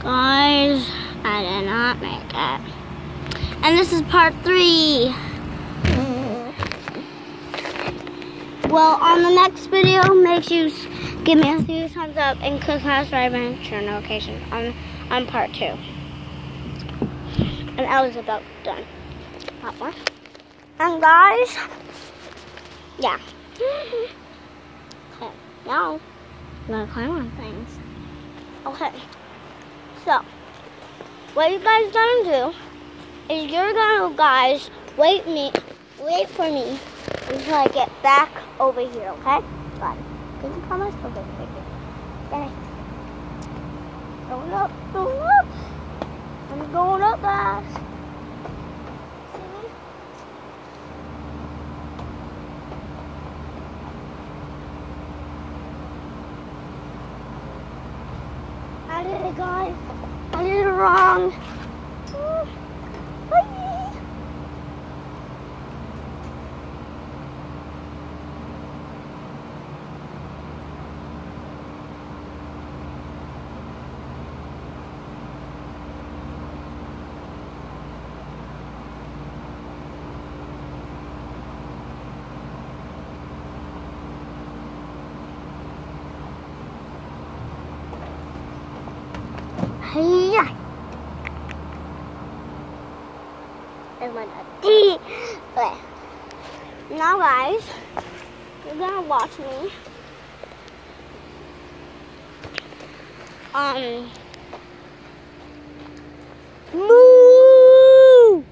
Guys, I did not make it. And this is part three. Well, on the next video, make sure you give me a few thumbs up and click on subscribe and turn notifications on, on part two. And I was about done. Not more. And guys, yeah. Okay, now I'm gonna climb on things. Okay, so what you guys gonna do is you're gonna guys wait me, wait for me until I get back over here. Okay? Got it. Can you promise? Okay, okay, okay. Okay. Going up, going up. I'm going up, guys. I did it, guys. Did wrong. Bye. Okay. Now, guys, you're gonna watch me. Um. Moo!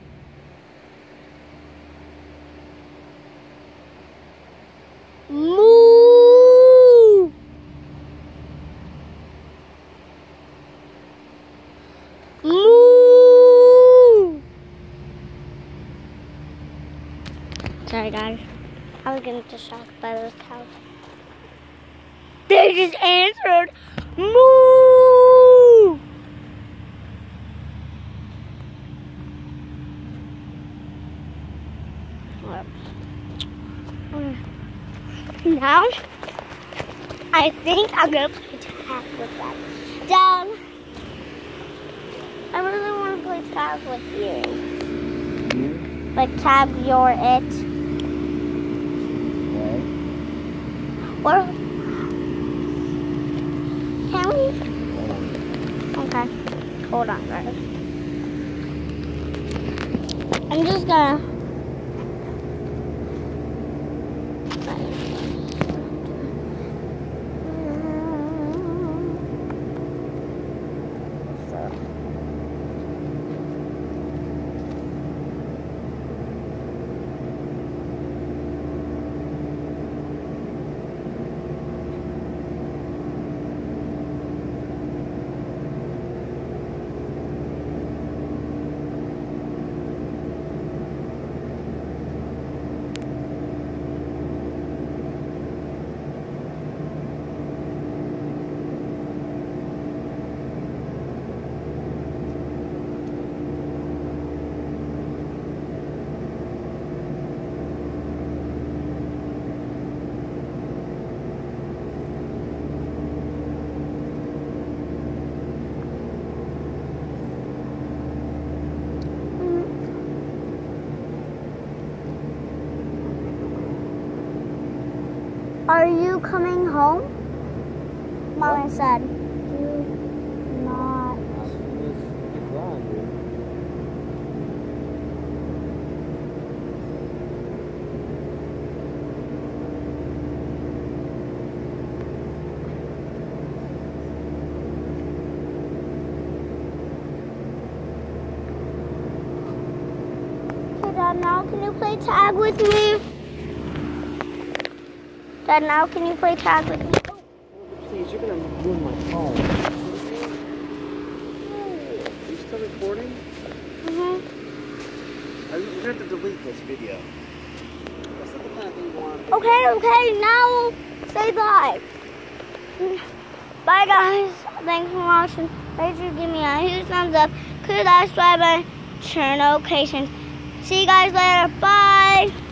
Moo! Moo! Sorry, guys. I was getting distracted by those cows. They just answered moo! Now, I think I'm gonna play tag with them. Dad, I really want to play tag with you. Mm-hmm. Like tag your it. Can we? Okay. Hold on, guys. I'm just gonna. Are you coming home? Mama said. Do not. Hey, Dad, now can you play tag with me? Dad, now can you play tag with me? Please, you're gonna ruin my phone. Are you still recording? hmm Are you, you're gonna have to delete this video. That's not the kind of thing you want. Okay, okay, now say bye. Bye, guys. Thanks for watching. Make sure you give me a huge thumbs up. Click that subscribe button, turn notifications. See you guys later. Bye.